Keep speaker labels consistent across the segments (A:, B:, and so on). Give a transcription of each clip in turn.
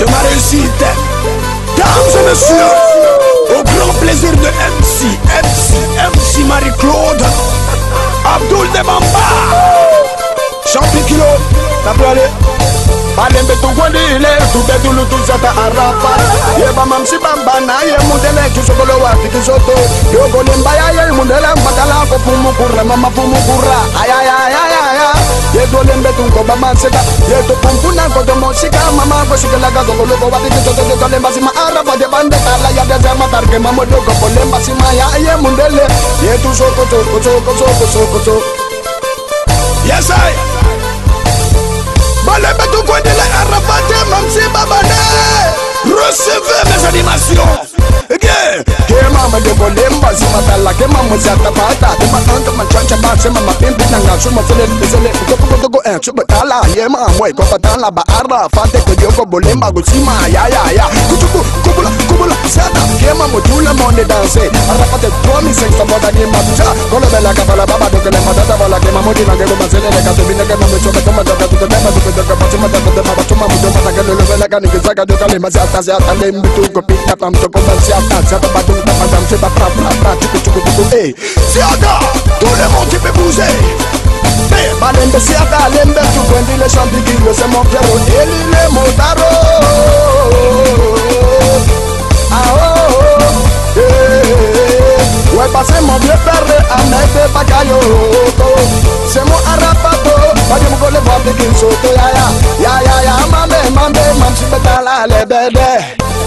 A: de ma réussite. Dames et messieurs, au grand plaisir de MC, MC, MC Marie-Claude, Abdul Debamba, Champi Kilo, t'as pu aller. Tuzata arapa yeba mamsi bambana ye mundele tusokolo wati kisoto yaye mundele mbakalako pumukura mama pumukura ayayayayaya yedolembe tunkoba manseka yetopumpuna kotomosika mama kosikelaga zogoloko wati kisoto yedolemba sima arapa de bandekala yadezema tarke mamodoko kolemba sima yaye mundele. Yetusokotokotokotokotoko Yes, I. Balembe tukwendele arafate mamsi babane Recevez mes animations Yeah Kema madogo lemba simatala Kema muzata pata. Kema anta machancha ba Sema mapimpi nanga Shuma sele sele Ukopo kodogo eh Chuba tala Yema mwe Kopa tala ba arafate Kodiyoko bolemba Gusima ya ya ya. Kuchuku kubula kubula Sata Kema mutula monde danse. Arafate promise Sa moda ni matucha Kolo bela kapala baba Doke lemba tata Wala kema mudi na Kema masele Leka tubine kema mchoka Kama doka tutemema Tukudoka Patuma doka Dema batuma Mudoma Taka lolo Vela kani Kizaga doka Lema Zata Zata Lembi Tuko pita Pam Toko Bansiata Zata pra pra pra, tchoukou tchoukou tchoukou, hey Siaga, tout le monde qui peut bouger balembe siaka lembe tukwendile shambiki ngwese mopya modelile motaro ao eh, wepase mobye perre amete bakayoto semo arapato bajemugole vapiki nsoto yaya yayaya mambe mambe mamsibetalalebeede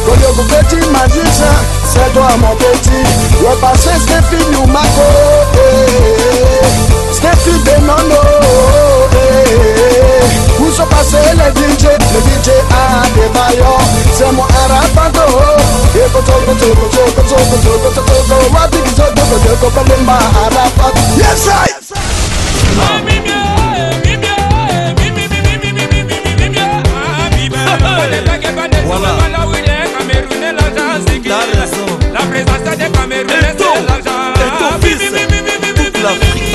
A: koliogu peti magicien c'est toi mon petit wepase stefi lumako eh. le DJ, le DJ Adebayo Siamo arrabbato Yeko toko toko toko toko toko toko toko Wati kizo toko toko kalimba arrabbato Yes I Voilà. La présence des Camerounais, c'est l'argent. Et ton fils, toute l'Afrique.